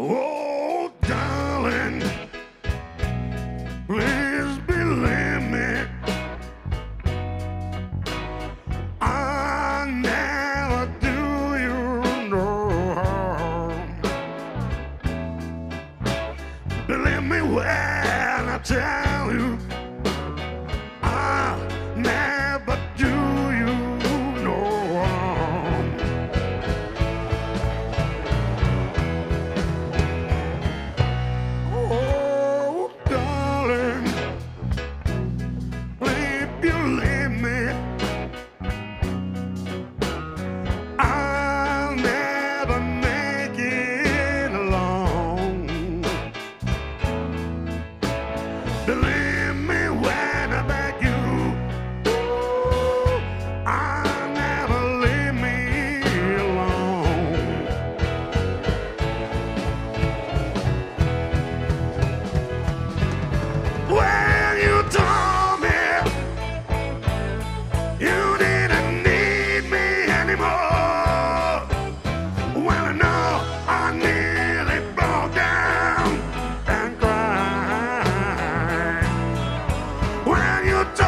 Oh, darling, please believe me. I never do you no. Believe me when I tell you. Believe. you die.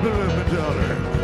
Bloom dollar. daughter.